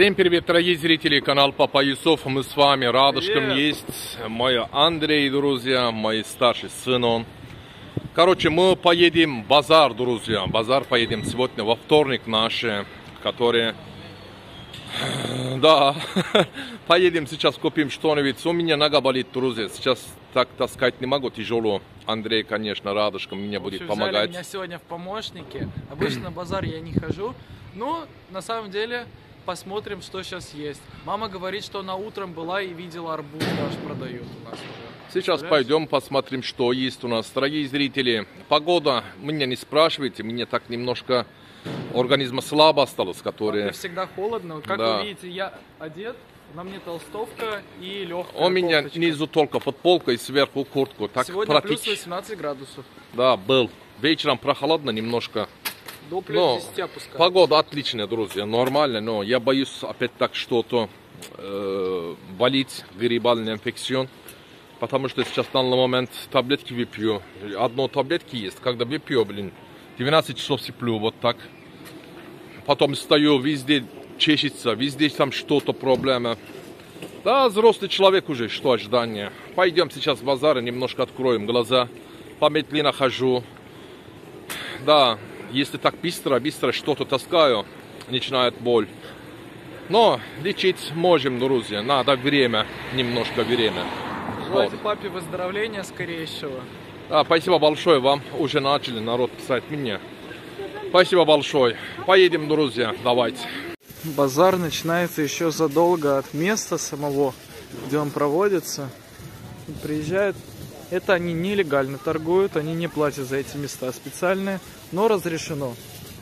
Всем привет, дорогие зрители, канал Папа Юсов, мы с вами, радушком Привет. есть мой Андрей, друзья, мой старший сын он. Короче, мы поедем в базар, друзья, базар поедем сегодня во вторник наши, которые... Да, поедем сейчас купим что-нибудь, у меня нога болит, друзья, сейчас так таскать не могу, тяжело. Андрей, конечно, радушком мне будет общем, взяли помогать. меня сегодня в помощники. Обычно на базар я не хожу, но на самом деле посмотрим, что сейчас есть. Мама говорит, что она утром была и видела арбуз даже продают у нас. Сейчас пойдем посмотрим, что есть у нас. Дорогие зрители, погода, меня не спрашивайте, мне так немножко организма слабо осталось, Мне которые... всегда холодно. Как Да. вы видите, я одет, на мне толстовка и легкая У меня снизу только футболка и сверху куртку. Так Сегодня плюс практически. 18 градусов. Да, был. Вечером прохладно немножко. До плюс Но 10 опускается. Погода отличная, друзья, нормально, но я боюсь опять так что-то э, болеть, грибальный инфекцион. Потому что сейчас в данный момент таблетки выпью. Одно таблетки есть, когда выпью, блин, 12 часов сиплю, вот так. Потом стою, везде чешется, везде там что-то проблема. Да, взрослый человек уже, что ожидание. Пойдем сейчас в базар и немножко откроем глаза. Помедленно хожу. Да, если так быстро, быстро что-то таскаю, начинает боль. Но лечить можем, друзья. Надо время, немножко время. Желайте папе выздоровления скорейшего. Да, спасибо большое вам. Уже начали народ писать мне. Спасибо большое. Поедем, друзья. Давайте. Базар начинается еще задолго от места самого, где он проводится. Приезжают. Это они нелегально торгуют, они не платят за эти места специальные, но разрешено.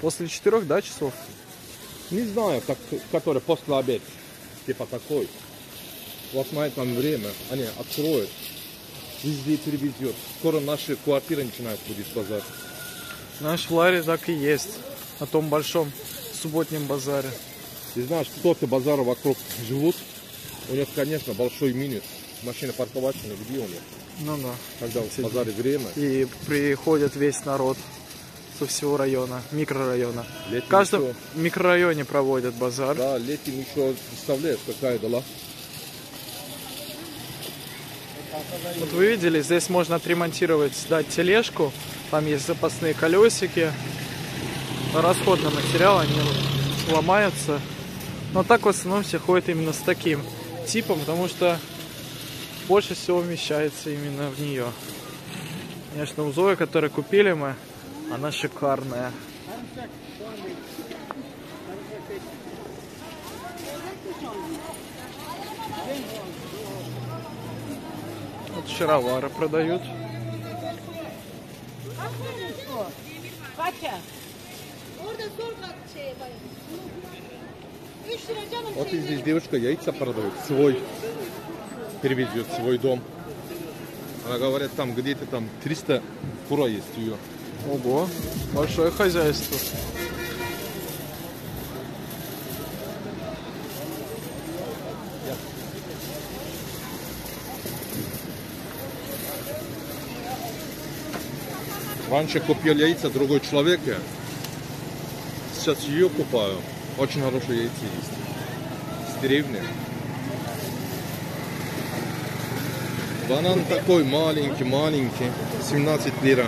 После четырех, да, часов? Не знаю, как, который после обед. Типа такой. Вот на этом время они откроют. Везде перевезет. Скоро наши квартиры начинают будет базар. Наш в Ларе так и есть. На том большом субботнем базаре. Ты знаешь, кто-то базары вокруг живут. У них, конечно, большой минус. Машина парковать где них. Ну да. Когда в базаре время. И приходит весь народ со всего района, микрорайона. Летом В каждом еще- микрорайоне проводят базар. Да, летом еще представляешь, какая дала. Вот вы видели, здесь можно отремонтировать, сдать тележку, там есть запасные колесики, расходный материал, они ломаются. Но так в основном все ходят именно с таким типом, потому что больше всего вмещается именно в нее. Конечно, у Зои, которую купили мы, она шикарная. Вот шаровары продают. Kaça? Orada sor kaç şey var. 3 lira canım Вот и здесь девушка яйца продает, свой. Перевезет в свой дом. Она говорит, там где-то там 300 кура есть ее. Ого, большое хозяйство. Раньше купил яйца другой человек. Сейчас ее купаю. Очень хорошие яйца есть. С деревни. Банан такой маленький, маленький. 17 лира.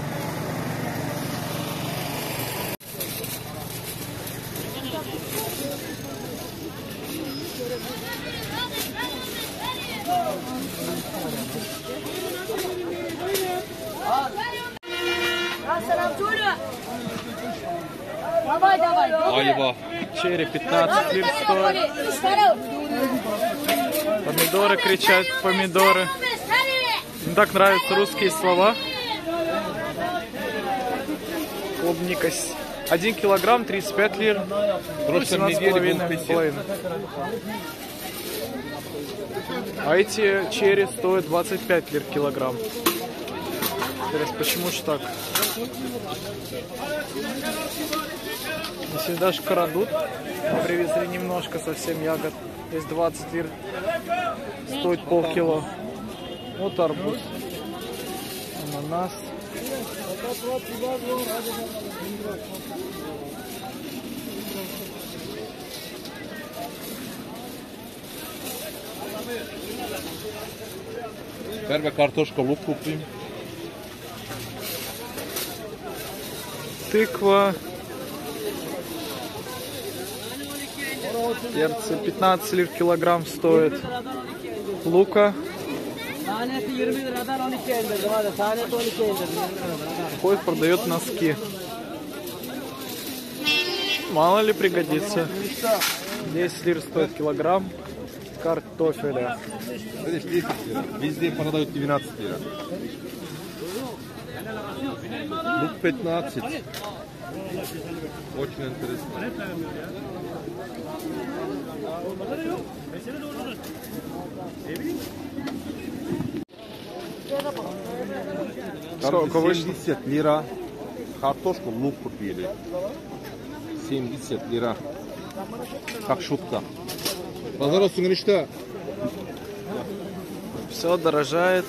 Айва. Черри 15 лир стоит. Помидоры кричат, помидоры. Так нравятся русские слова. Клубника. Один килограмм 35 лир. В прошлом неделе был 17,5 50. половина. А эти черри стоят 25 лир килограмм. Интересно, почему ж так? Если даже крадут, привезли немножко совсем ягод. Есть 20 лир, стоит полкило. Вот арбуз, ананас. Ver картошка, лук купим. Тыква. Перцы 15 лир килограмм стоит. Лука Tanesi 20 liradan 12'ye indirdim hadi. Tanesi 12'ye indirdim. Ходит, продает носки. Мало ли пригодится. 10 лир стоит килограмм картофеля. Видишь, 10 лира. Везде продают 12 лира. Лук 15. Очень интересно. Вышло? 70 лира. Картошку, лук купили. 70 лира. Как шутка. Olsun işte. Все дорожает.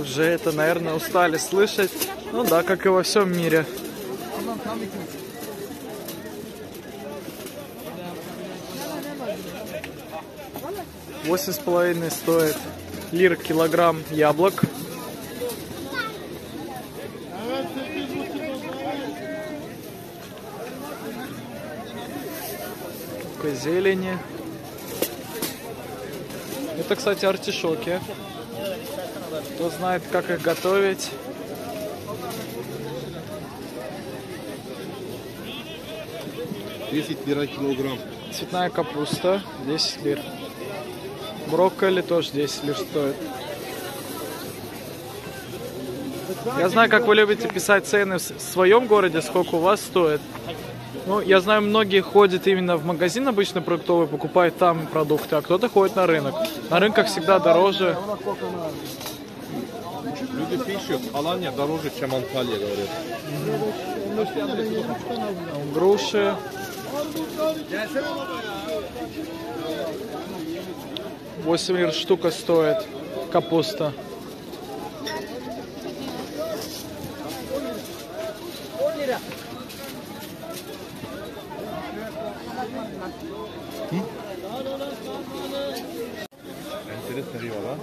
Уже это, наверное, устали слышать. Ну да, как и во всем мире. Восемь с половиной стоит лир килограмм яблок. Такой зелени. Это, кстати, артишоки. Кто знает, как их готовить. Десять лира килограмм. Цветная капуста 10 лир. Брокколи тоже 10 лир стоит. Я знаю, как вы любите писать цены в своем городе, сколько у вас стоит. Ну, я знаю, многие ходят именно в магазин обычно продуктовый, покупают там продукты, а кто-то ходит на рынок. На рынках всегда дороже. Люди пишут, Алания дороже, чем Анталия, говорят. Груши. Восемь лир штука стоит. Капуста. Интересно рыба,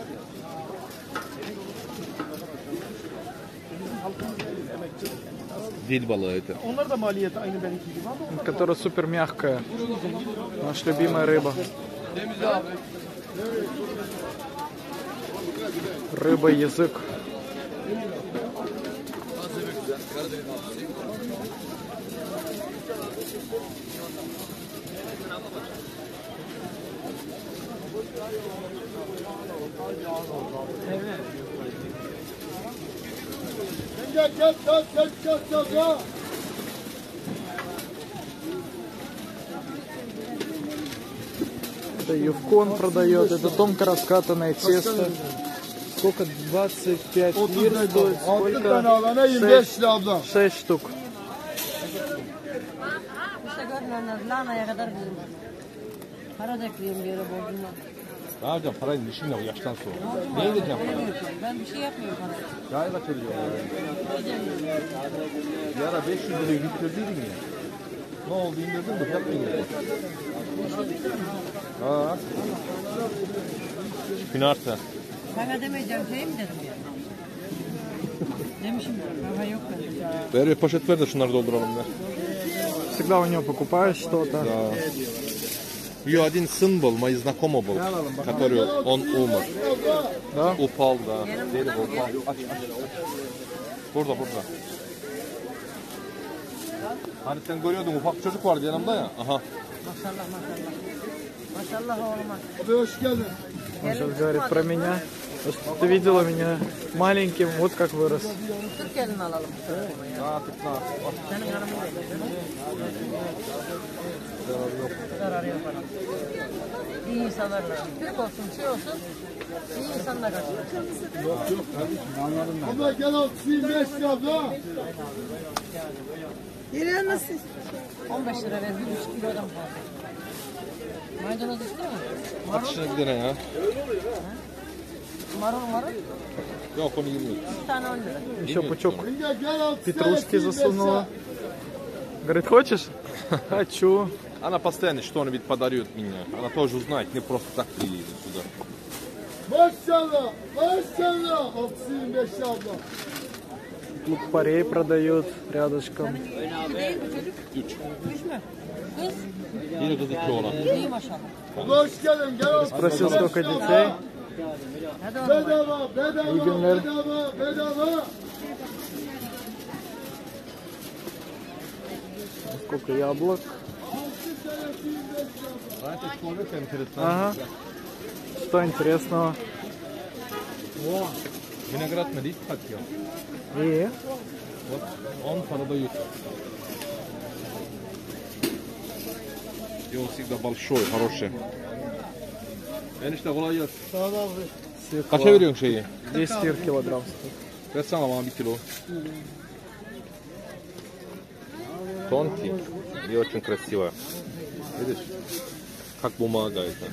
Диль balığı это. Onlar da maliyeti aynı benimki gibi ama Которая супер мягкая. Наша любимая рыба. Рыба, язык. Gel gel gel gel gel gel gel. Это ювкон продает. Это тонко раскатанное тесто. Сколько? 25 лир стоит. Сколько? alana 25 lira abla. 6 штук. İşte görmüyorlar. Lanaya kadar bizim. Para da ekliyorum bir yere borcum var. Ne yapacağım parayı işinle o yaştan sonra. Ne edeceğim parayı? Ben bir şey yapmıyorum para. Yayla çalıyor ya. Bir ara 500 lirayı yüklediydim ya. Ne oldu indirdim de fiyat mı indirdim? Ha. Pinarsa. Sana demeyeceğim şey mi dedim ya? Demişim kafa yok bende. Ver bir poşet ver de şunları dolduralım ver. Всегда у него покупаешь что-то. Ее один сын был, мой знакомый был, который он умер. Да? Упал, да. Дерево упал. Aç, aç, aç. Burada, burada. Hani sen görüyordun ufak çocuk vardı yanımda ya. Aha. Maşallah maşallah. Maşallah oğluma. Abi hoş geldin. Он сейчас говорит про меня. То, что ты видела меня маленьким, вот как вырос. Türk elini alalım. Daha tıkla. Senin hanımın da Zarar yok bana. İyi insanlar lazım. Türk olsun, şey olsun. İyi insanlar lazım. Abla gel 625 lira abla. Yine nasıl? 15 lira ver, bir buçuk kilodan fazla. Maydanoz istiyor musun? At şuna bir tane ya. Marul marul. Yok onu yemiyor. Bir tane 10 lira. Еще пучок Gel gel 6 петрушки засунула. Говорит, хочешь? Хочу. Она постоянно что-нибудь подарит мне. Она тоже узнает, не просто так приедет сюда. Maşallah. Maşallah. 625 abla. Лук-порей продают рядышком. Otur. Спросил, сколько детей. Bedava, bedava, İyi günler. bedava, bedava. Сколько яблок. Ага. Что интересного? Виноград налить хотел. И Вот он продают. И он всегда большой, хороший. Enişte kolay gelsin. Kaça свекла. veriyorsun şeyi? 10 лир килограмм стоит. Versene bana bir kilo. Тонкий и очень красиво. Видишь? Как бумага это.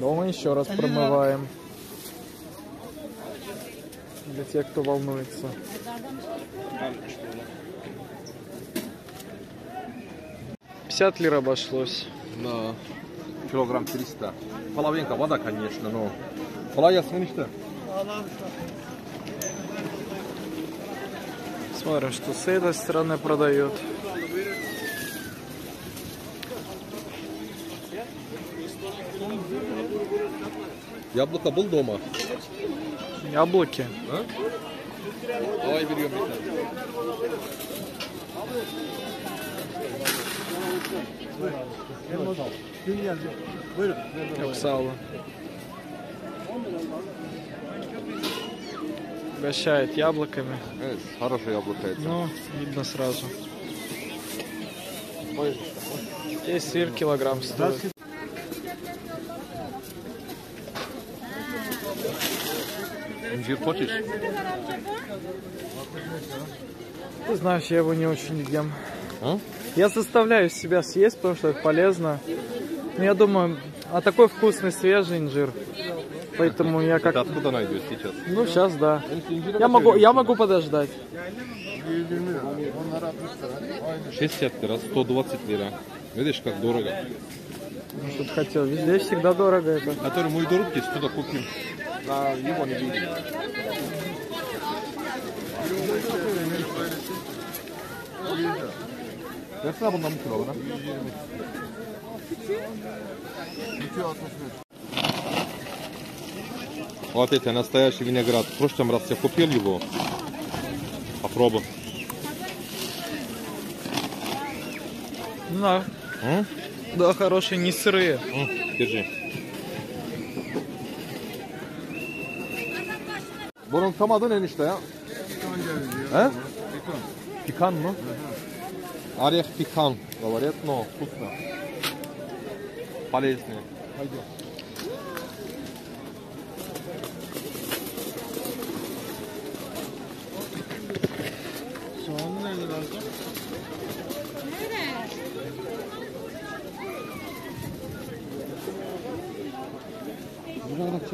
Дома еще раз промываем. Для тех, кто волнуется. Пятьдесят лир обошлось. Да. Килограмм 300. Половинка вода, конечно, но... Gelsin enişte. Смотрим, что с этой стороны продают. Yablaka bul doma. Яблоки. Ha? Давай veriyorum bir tane. Как сало. Угощает яблоками. Evet, хорошее яблоко это. Ну, видно сразу. 10 лир килограмм стоит. İncir хочешь? Ты знаешь, я его не очень ем. А? Я заставляю себя съесть, потому что это полезно. Но я думаю, а такой вкусный свежий инжир. Поэтому я как... откуда найдешь сейчас? Ну, сейчас, да. Inciri Я могу, я могу подождать. 60 лира, 120 лира. Видишь, как дорого. Ну, Что ты хотел? Везде всегда дорого это. Который мой друг есть, туда купил. На его не видел. Versene bundan bir kilo bana. Вот это настоящий виноград. В прошлом раз я купил его. Попробуй. Да. М? Да, хорошие, не сырые. М, Держи. Bunun tam adı ne enişte ya? He? Pikan mı? Орех пикан, говорят, но вкусно. Полезный. Пойдем. В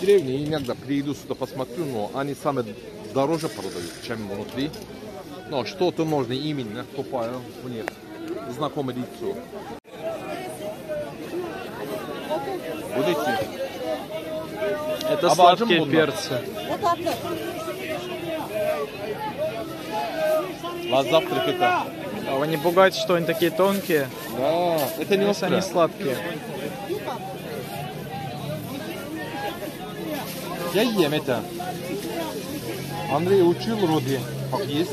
Деревне иногда приеду сюда посмотрю, но они сами дороже продают, чем внутри. Но что-то можно именно купаю у них. Знакомое лицо. Будете? Это А сладкие будно? перцы. Вас завтрак это. А вы не пугайте, что они такие тонкие. Да, это не Если они сладкие. Я ем это. Андрей учил вроде, как есть.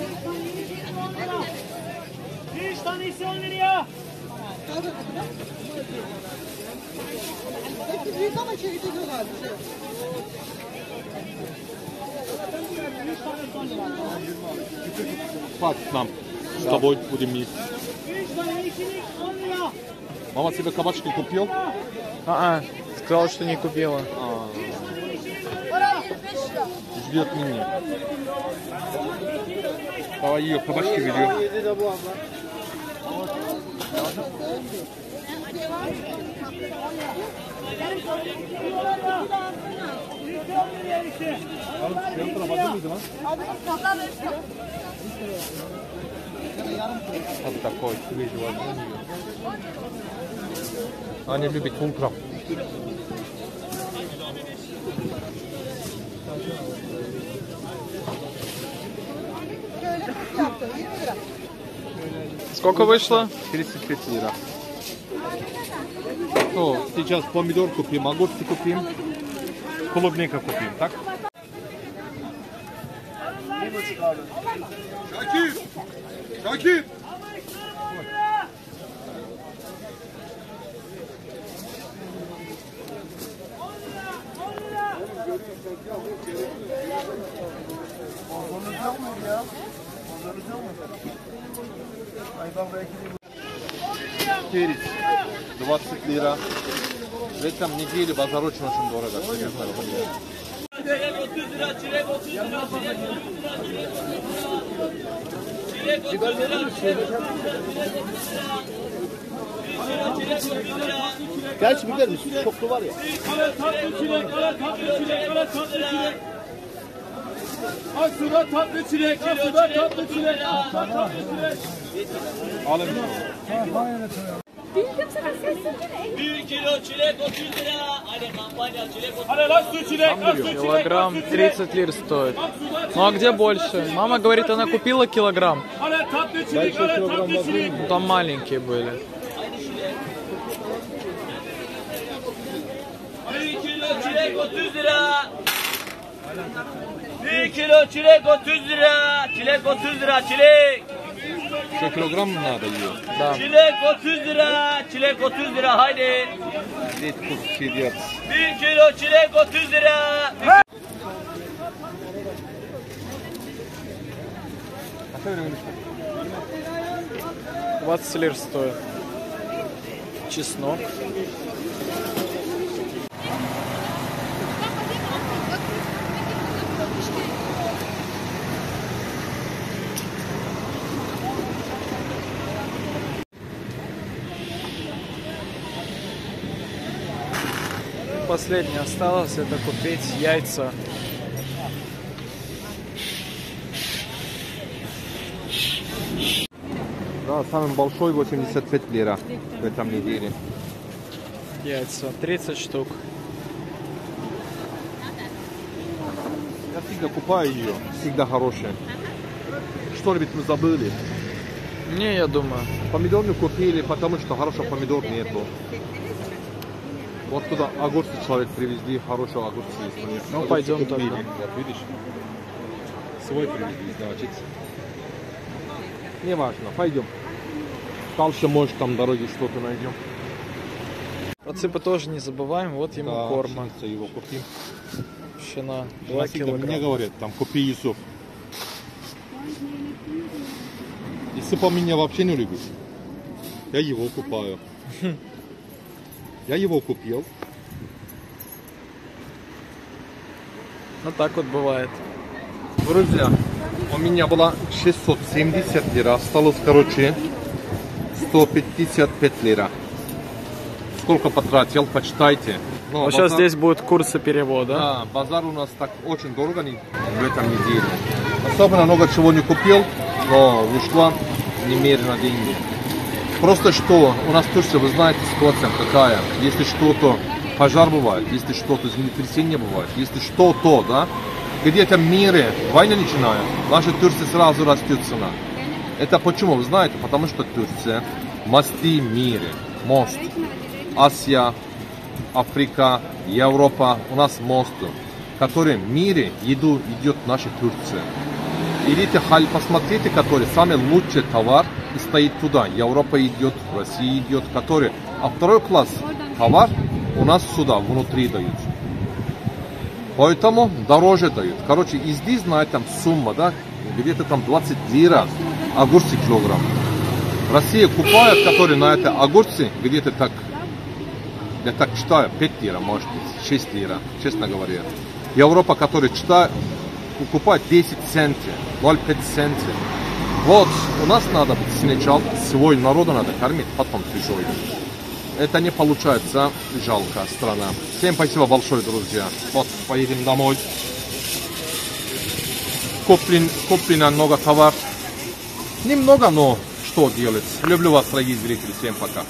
Хватит нам. С тобой будем есть. Мама себе кабачки купил? А, -а сказала, что не купила. ждет меня. Давай ее кабачки берем. Yedi de свежий возьмем ее. Аня любит утром. Сколько вышло? 35 лира. Ну, сейчас помидор купим, огурцы купим, клубника купим, так? Şakir! Şakir! Перец 20 лира. В этом неделе базар очень-очень дорого, серьезно говоря. Gerçi biber mi? Çoklu var ya. Aksu'da tatlı çilek, Aksu'da tatlı çilek, Aksu'da tatlı çilek. Alın. Bir kilo çilek 30 lira. Hadi kampanya çilek 30 Hadi lan su çilek, lan su çilek. Килограмм 30 лир стоит. Ну а где больше? Мама говорит, она купила килограмм. Ну там маленькие были. Bir kilo çilek 30 lira. Bir kilo çilek 30 lira. Çilek 30 lira, çilek. Что, килограмм надо ее? Да. Çilek 30 lira. Çilek 30 lira haydi. Здесь вкус сидят. Bir kilo çilek 30 lira. 20 лир стоит. Чеснок. Последнее осталось это купить яйца. Да, самый большой 85 лира в этом неделе. Яйца 30 штук. Я всегда купаю ее, всегда хорошая. Что-нибудь мы забыли. Не, я думаю. Помидор не купили, потому что хорошего помидор нету. Вот туда огурцы человек привезли, хорошего огурцы есть. них. Ну, Огурцы пойдем тогда. Вот видишь? Свой привезли, значит. Не важно, пойдем. Дальше, может, там дороги что-то найдем. Про цыпа тоже не забываем. Вот ему Да, корма. его купим. Щена. Она 2 всегда мне килограмма. говорят, там купи Юсуф. И сыпа меня вообще не любит. Я его купаю. Я его купил. Ну так вот бывает. Друзья, у меня было 670 лира, осталось, короче, 155 лира. Сколько потратил, почитайте. Ну, Вот сейчас базар- здесь будут курсы перевода. Да, базар у нас так очень дорого не- в этом неделе. Особенно много чего не купил, но вышло немерено деньги. Просто что, у нас в Турции, вы знаете, ситуация какая. Если что-то, пожар бывает, если что-то, землетрясение бывает, если что-то, да, где-то в мире война начинает, в нашей Турции сразу растет цена. Это почему, вы знаете? Потому что Турция мосты мире, мост. Азия, Африка, Европа, у нас мост, который в мире идет наша Турция. Идите, халь, посмотрите, который самый лучший товар и стоит туда. Европа идет, Россия идет, который. А второй класс товар у нас сюда, внутри дают. Поэтому дороже дают. Короче, и здесь на этом сумма, да, где-то там 20 лира огурцы килограмм. Россия купает, который на это огурцы где-то так, я так читаю, 5 лира, может быть, 6 лира, честно говоря. Европа, который читаю, покупать 10 центов, 25 центов. Вот, у нас надо сначала свой народ надо кормить, потом чужой. Это не получается, жалко страна. Всем спасибо большое, друзья. Вот, поедем домой. Куплен, куплено много товар. Немного, но что делать. Люблю вас, дорогие зрители. Всем пока.